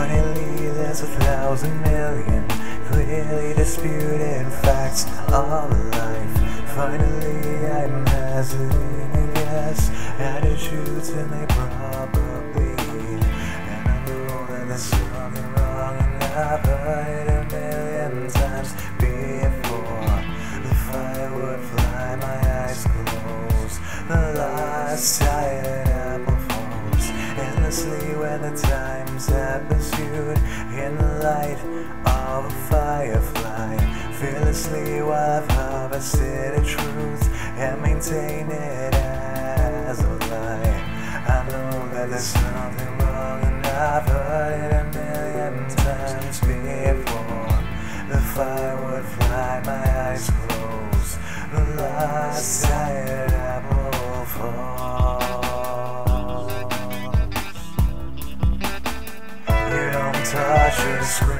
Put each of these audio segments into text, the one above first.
Disjointedly, there's a thousand million clearly disputed facts of life. Finally, I'm hazarding a guess. Attitudes, and they probably. And I know that there's something wrong, and I've heard a million times before. The fire would fly, my eyes closed. The last falls endlessly when the times have pursued in the light of a firefly. Fearlessly while I've harvested a truth and maintain it as a lie. I know that there's something wrong and I've heard it a million times before. The fire would fly, my eyes closed. The last tired apple falls. Touch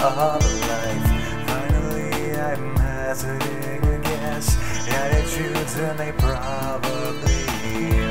of life. Finally, I'm hazarding a guess. Attitudes, and they probably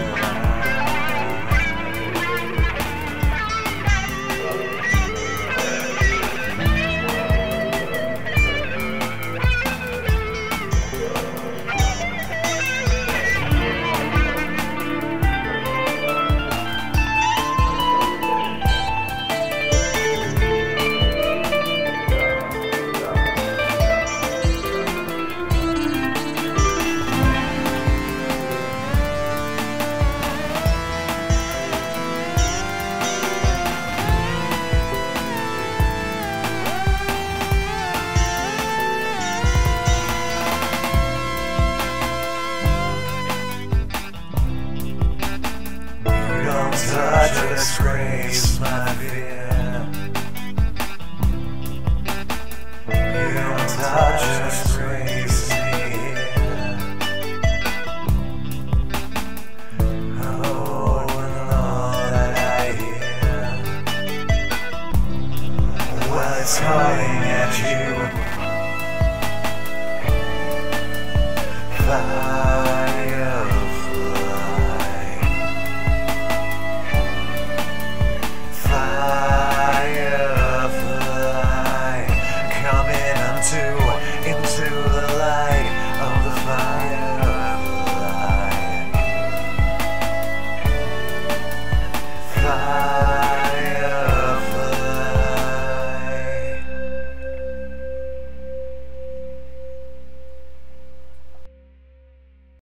Don't touch or disgrace my fear. You don't touch or disgrace me. Oh, and all that I hear. Well, it's coming at you.